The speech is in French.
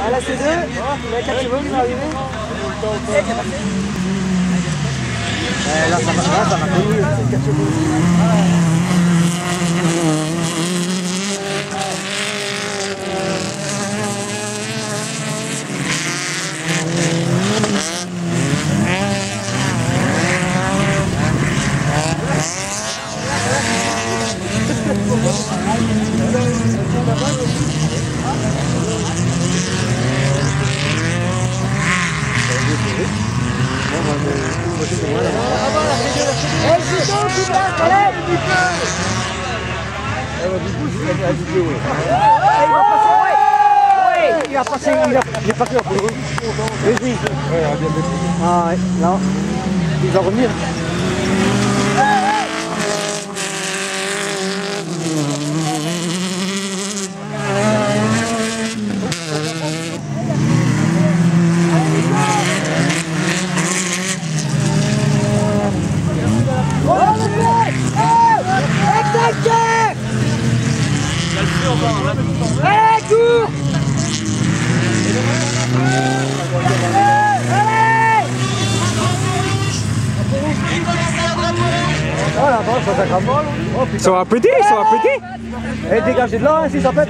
Ah là c'est deux, il y a 4 chevaux qui vont arriver. Là ça va, ça va c'est 4 chevaux. Il a passé, il passé en courant. Vas-y. Ah ouais, non. Il va revenir. Allez, cours Oh la vache, ça s'accramole. Oh sont un petit, ils sont un petit Eh, dégagez de là, hein, si ça pète.